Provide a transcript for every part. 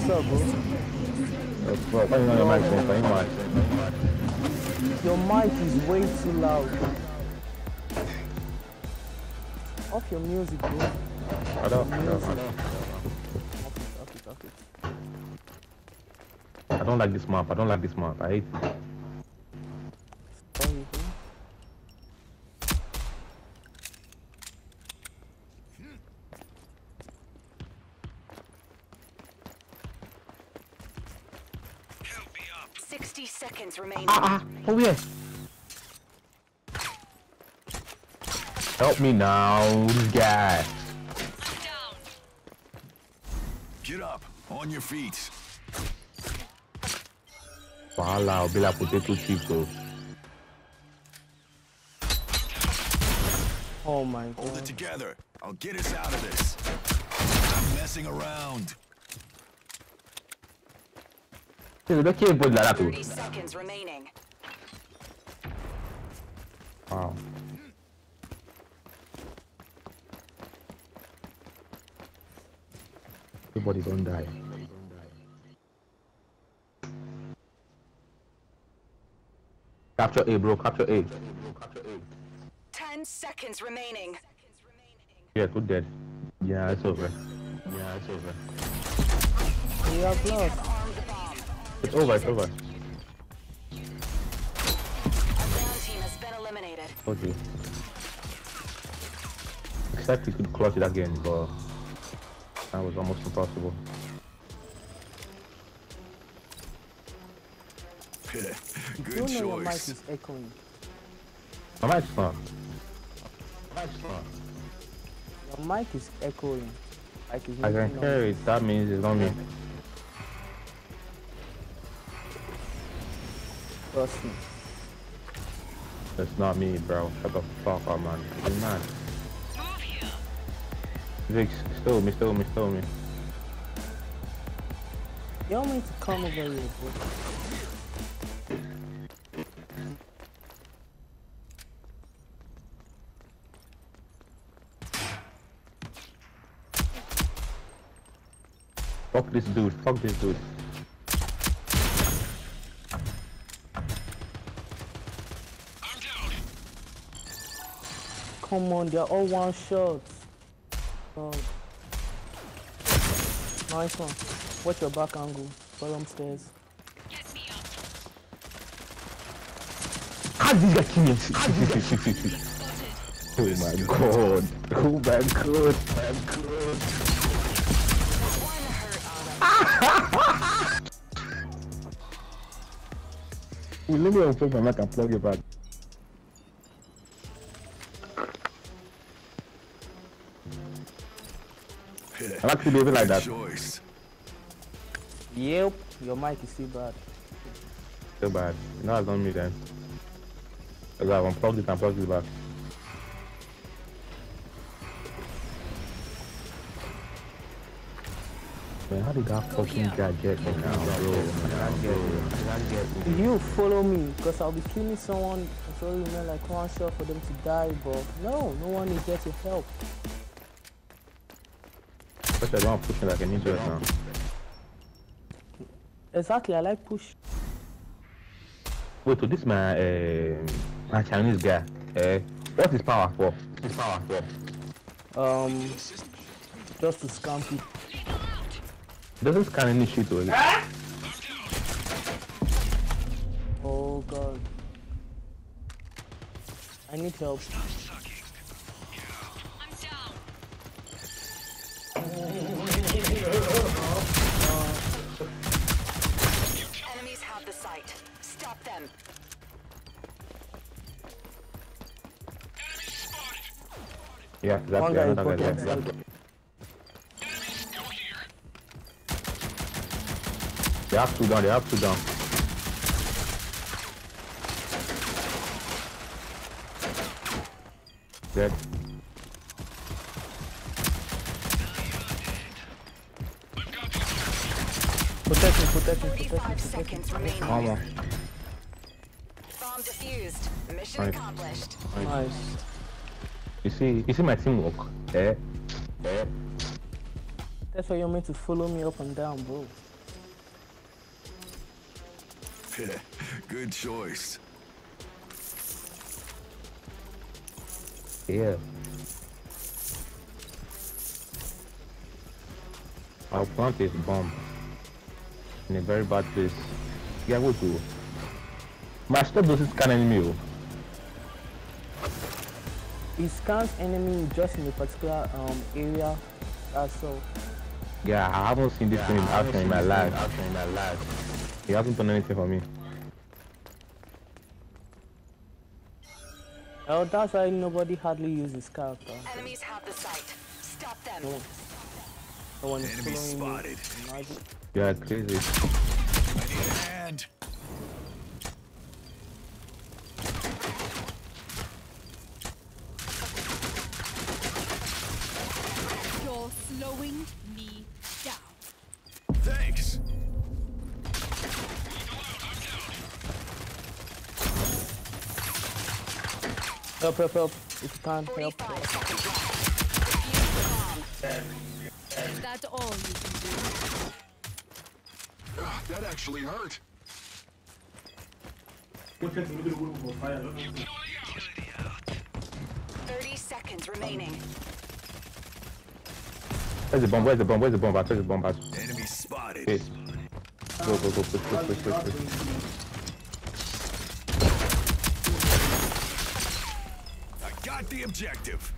what's up, bro? Bro, why you on your mic, man? Why you on Your mic is way too loud. Off your music, bro. I don't, I don't, I don't. I don't like this map. I don't like this map. I hate it. 60 seconds remaining. Ah, ah. Oh, yes. Help me now, guy. Get up, on your feet. Fala, be like potato chips. Oh my god. Hold it together. I'll get us out of this. I'm messing around. Hey, look here, boy, like that, Thirty too. seconds remaining. Wow. Everybody don't die. Capture A, bro. Capture A. Ten seconds remaining. Yeah, good dead. Yeah, it's over. Yeah, it's over. We are blood. Armed the bomb. It's over, it's over. Ground team has been. Told you. Except he could clutch it again, but that was almost impossible. You Good know your mic is echoing. I might stop. I might stop. Your mic is echoing. Like I can making hear it. That means it's not me. Trust me. That's not me, bro. Shut the fuck up, man. You mad? Vic, still me, still me, still me. You want me to come over here, bro? Fuck this dude. Fuck this dude. Come on, they're all one shots. Oh. Nice one. Watch your back angle. Bottom stairs. How did this guy kill me? oh my god. Oh my god. Oh my god. Well, let me unplug my mic and plug it back. I like to leave it like that. choice. Yep, your mic is still bad. So bad. No, it's not me then. Because I've unplugged it and plugged it back. Man, how did that fucking guy get me now, bro? Man, bro. You follow me, because I'll be killing someone. It's only meant like one shot for them to die, but no, no one is there to help. But I don't push me like an idiot now. Exactly, I like push. Wait, so this my uh, my Chinese guy. Eh? What is power for? His power for? Um, just to scam people. Doesn't scan any shit already. Oh god. I need help. Yeah, One guy Another put guy on there. They have two down. They have two down. Dead. Protect me, protect me, protect me, protect me. seconds. Come on. Bomb defused. Mission Nice. accomplished. Nice. Nice. You see, you see my teamwork? Eh? Eh? That's why you're meant to follow me up and down, bro. Good choice. Yeah. Our plant is bomb. In a very bad place. Yeah, go to. My stop doesn't scan enemy oh. He scans enemy just in a particular um area. That's all. Yeah, I haven't seen this thing in action in my life. in my life. He hasn't done anything for me. Oh, that's why nobody hardly uses character. Enemies have the site. Stop them. No, no one is following you. spotted. Imagine. Yeah, crazy. I need a hand. You're slowing me down. Thanks. Help, help, help. If you can, help. 45 seconds left. Use the bomb. Is that all you can do? Ah, that actually hurt. Thirty seconds remaining. Where's the bomb? Where's the bomb? Where's the bomb? Where's the bomb? Where's Enemy spotted. Okay. Go, go, go, push, push, push, push, push. Got the objective.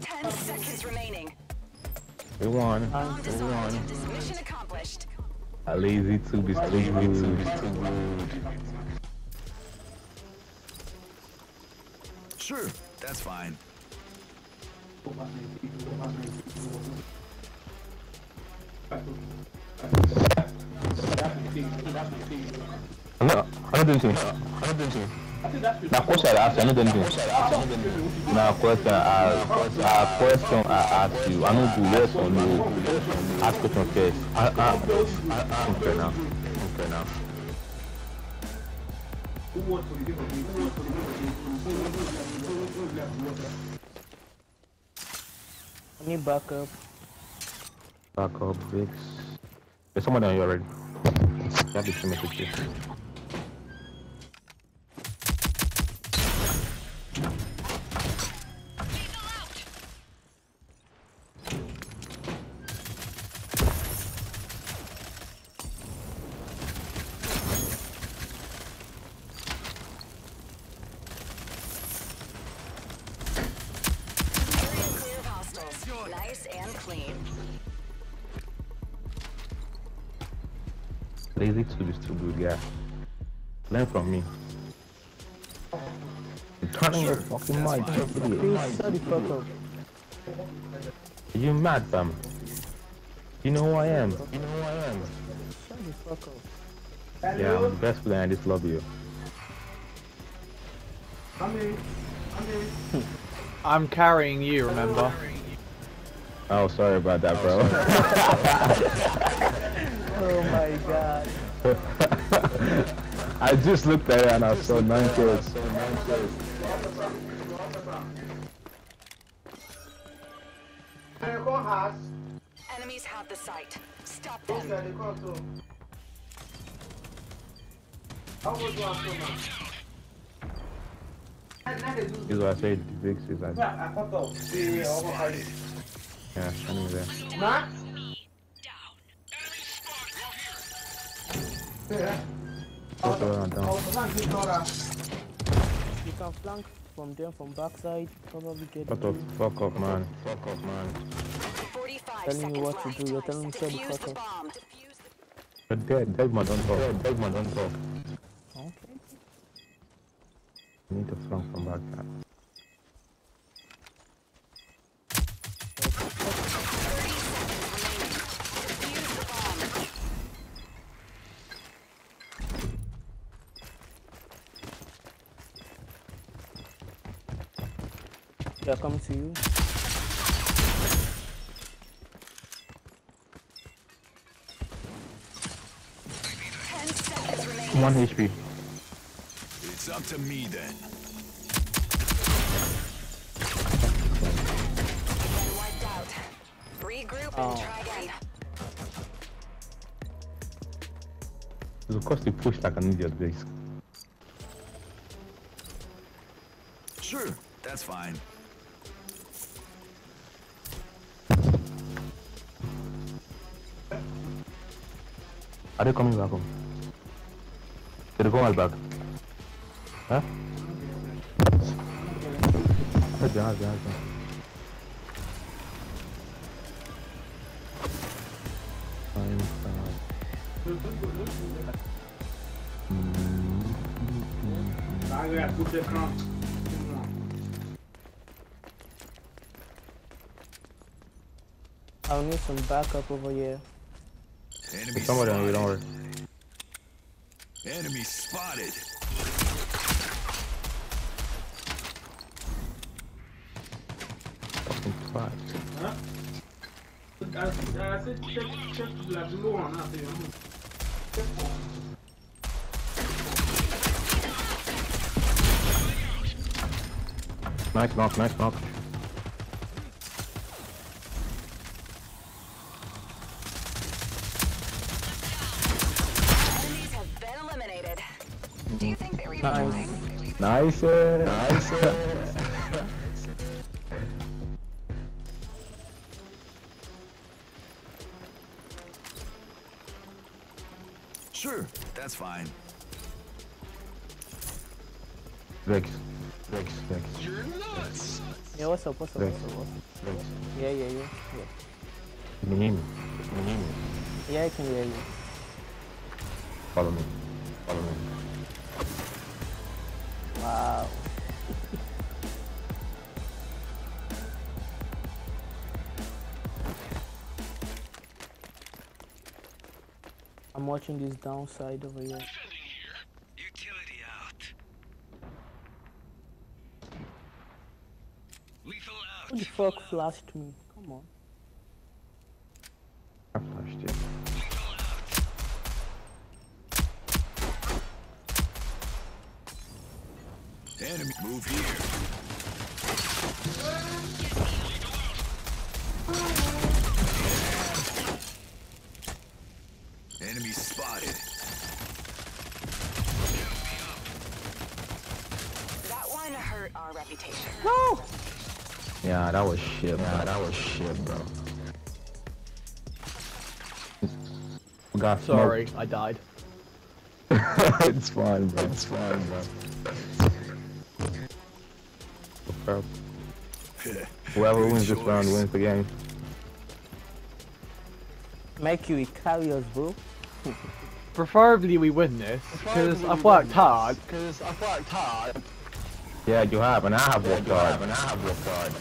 Ten seconds remaining. We won. Bomb We won. Mission accomplished. A lazy tube is too rude. Sure, that's fine. I'm not, I'm not doing anything. I'm not doing anything. Na question I ask you, not doing anything. Na question I, I question I ask you, I don't do yes or no. Ask question first. I, I, I, okay now. Okay now. I need backup. Back up, fix. There's someone on you already. You have the two messages. Area clear of hostiles. Nice and clean. Lazy tube is too good, yeah. Learn from me. You're turning your fucking mic. Please, shut the fuck up. Are you mad, fam? You know who I am. You know who I am. Shut the fuck up. Yeah, I'm the best player in this lobby. I'm carrying you, remember? Oh, sorry about that, bro. Oh, oh my god. I just looked at it and I saw nine kills. Enemies have the site. Stop them. This is what I said. Six is like, Spotted. Yeah, standing there. Go down, down. You can flank from them from backside. Probably get Fuck off, fuck off, man. Fuck off, man. 45 Telling you what to do, you're telling me to the Defuse fuck the up. bomb. You're dead. Dead man, don't talk. Dead man, don't talk. Okay. You need to flank from backside. 30 seconds remaining. Defuse the bomb. They're coming to you. Ten seconds remaining. One HP. It's up to me then. Wiped out. Regroup and Oh. try again. It's of course you push like an idiot, Vex. Sure, that's fine. Are they coming back home? Did they come all back? Huh? Hadi hadi hadi. Time start. I'll need some backup over here. Enemy There's somebody on you, don't worry. Enemy spotted. Fucking twat. Nice knock, nice knock. Enemies Nice. trying? Nice. Sure, that's fine. Vex, Vex, Vex, Yeah, what's up? What's up? Vex, What's up? What's up? Vex. Yeah, yeah, yeah. Yeah, Can you hear me? Can you hear me? yeah I can hear you. Follow me. Follow me. Wow. I'm watching this downside over here. Utility out. Lethal out. Who the fuck flashed me? Come on. Enemy move here. Enemy spotted. That one hurt our reputation. No! Yeah, that was shit. Yeah, that was shit, bro. We got smoked. Sorry, I died. it's fine, bro. It's fine, bro. Bro, Whoever wins this round wins the game. Mercury, carry us, bro. Preferably we win this, because I've worked hard. Because I've worked hard. Yeah, you have, and I have worked hard. And I have worked hard.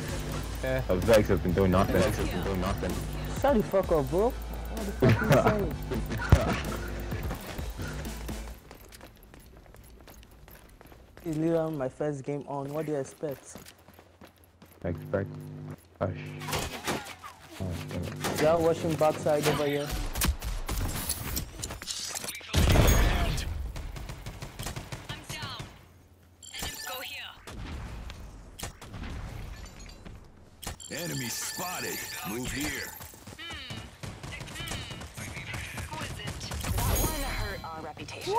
Yeah. But Vex has been doing nothing. Vex has been doing nothing. Shut the fuck up, bro. What the fuck are you saying? It's literally my first game on. What do you expect? Expect. Hush. Oh, shit. Y'all watching backside over here. I'm down. Enemies go here. Enemy spotted. Move here. Who